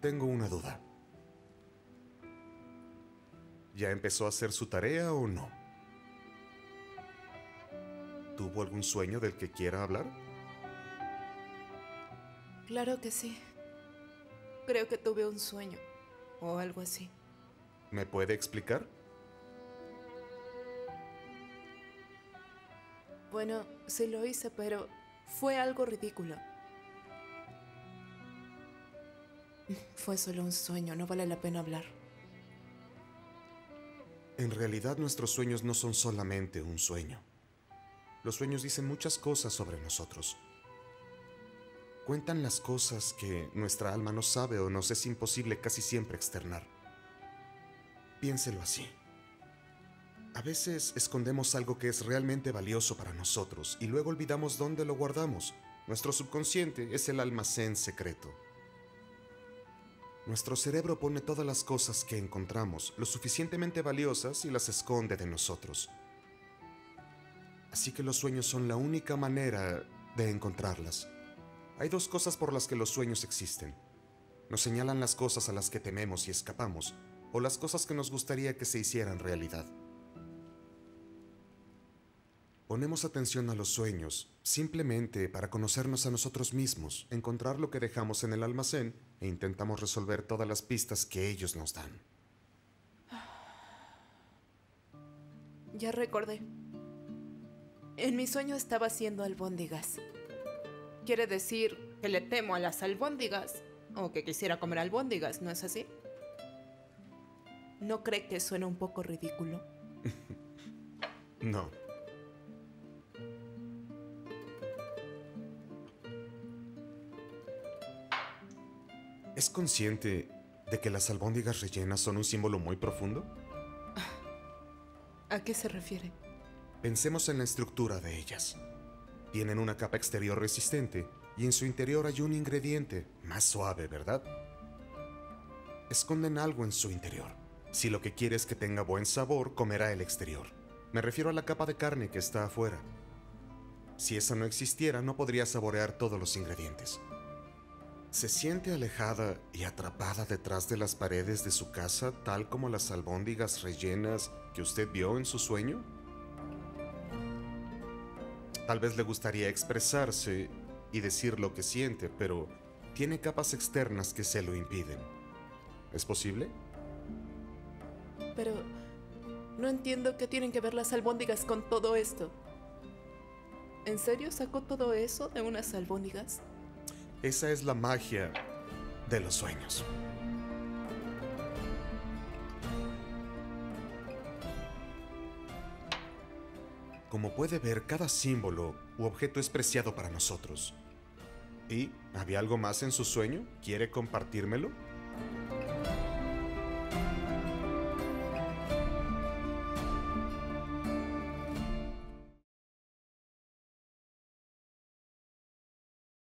tengo una duda. ¿Ya empezó a hacer su tarea o no? ¿Tuvo algún sueño del que quiera hablar? Claro que sí. Creo que tuve un sueño o algo así. ¿Me puede explicar? Bueno, sí lo hice, pero fue algo ridículo. Fue solo un sueño, no vale la pena hablar. En realidad nuestros sueños no son solamente un sueño. Los sueños dicen muchas cosas sobre nosotros. Cuentan las cosas que nuestra alma no sabe o nos es imposible casi siempre externar. Piénselo así. A veces escondemos algo que es realmente valioso para nosotros y luego olvidamos dónde lo guardamos. Nuestro subconsciente es el almacén secreto. Nuestro cerebro pone todas las cosas que encontramos lo suficientemente valiosas y las esconde de nosotros. Así que los sueños son la única manera de encontrarlas. Hay dos cosas por las que los sueños existen. Nos señalan las cosas a las que tememos y escapamos, o las cosas que nos gustaría que se hicieran realidad. Ponemos atención a los sueños simplemente para conocernos a nosotros mismos, encontrar lo que dejamos en el almacén e intentamos resolver todas las pistas que ellos nos dan. Ya recordé. En mi sueño estaba haciendo albóndigas. Quiere decir que le temo a las albóndigas o que quisiera comer albóndigas, ¿no es así? ¿No cree que suena un poco ridículo? No. ¿Es consciente de que las albóndigas rellenas son un símbolo muy profundo? ¿A qué se refiere? Pensemos en la estructura de ellas. Tienen una capa exterior resistente y en su interior hay un ingrediente más suave, ¿verdad? Esconden algo en su interior. Si lo que quiere es que tenga buen sabor, comerá el exterior. Me refiero a la capa de carne que está afuera. Si esa no existiera, no podría saborear todos los ingredientes. ¿Se siente alejada y atrapada detrás de las paredes de su casa, tal como las albóndigas rellenas que usted vio en su sueño? Tal vez le gustaría expresarse y decir lo que siente, pero tiene capas externas que se lo impiden. ¿Es posible? Pero no entiendo qué tienen que ver las albóndigas con todo esto. ¿En serio sacó todo eso de unas albóndigas? Esa es la magia de los sueños. Como puede ver, cada símbolo u objeto es preciado para nosotros. ¿Y había algo más en su sueño? ¿Quiere compartírmelo?